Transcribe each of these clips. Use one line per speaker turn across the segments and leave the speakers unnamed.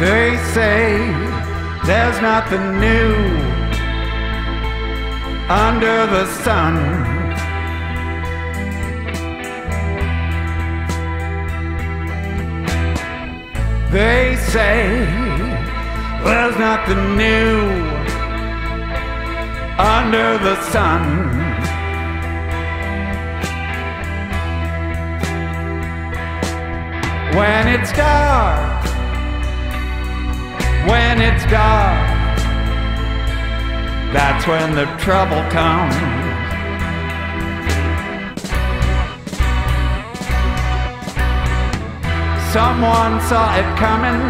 They say there's nothing new under the sun. They say there's nothing new under the sun. When it's dark, when it's dark, that's when the trouble comes. Someone saw it coming,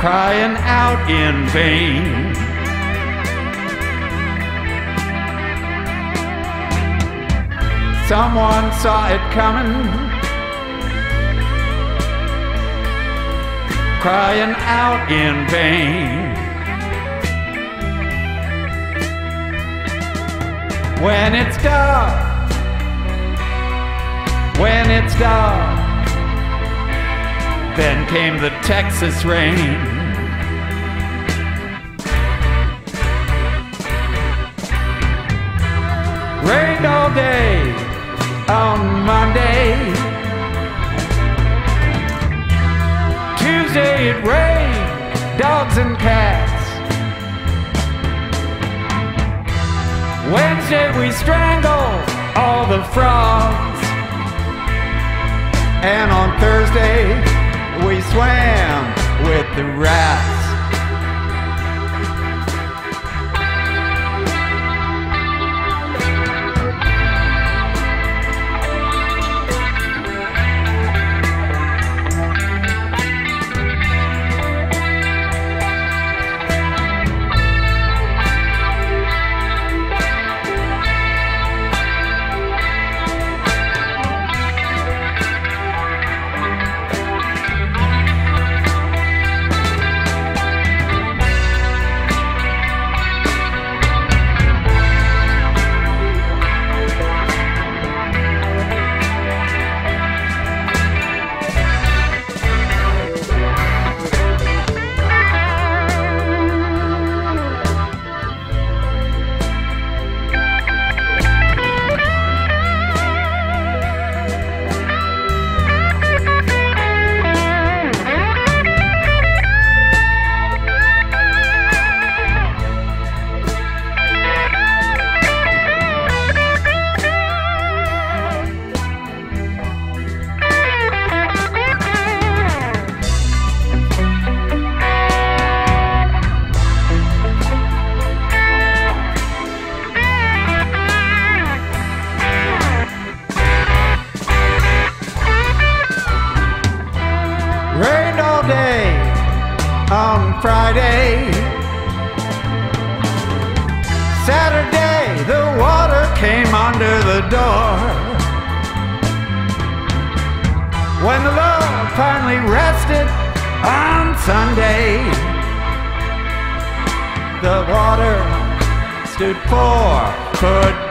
crying out in vain. Someone saw it coming, crying out in vain. When it's dark, when it's dark, then came the Texas rain. Rained all day it rained, dogs and cats. Wednesday we strangle all the frogs. And on Thursday we swam with the rats. Friday. Saturday, the water came under the door. When the Lord finally rested on Sunday, the water stood four foot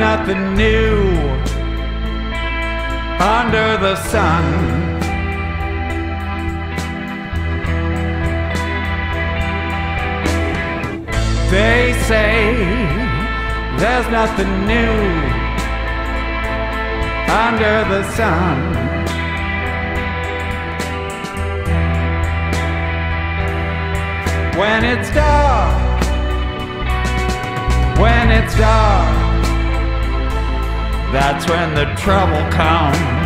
nothing new under the sun. They say there's nothing new under the sun. When it's dark, when it's dark, that's when the trouble comes.